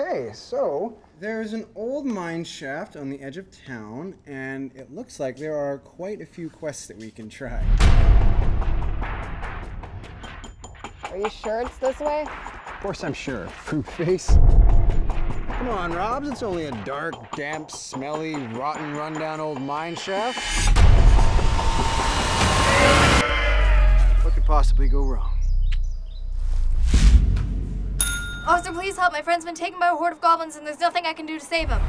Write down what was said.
Okay, so There's an old mine shaft on the edge of town, and it looks like there are quite a few quests that we can try. Are you sure it's this way? of course I'm sure. Fruit face. Come on, Robs, it's only a dark, damp, smelly, rotten, rundown old mine shaft. What could possibly go wrong? Officer, please help. My friend's been taken by a horde of goblins and there's nothing I can do to save him.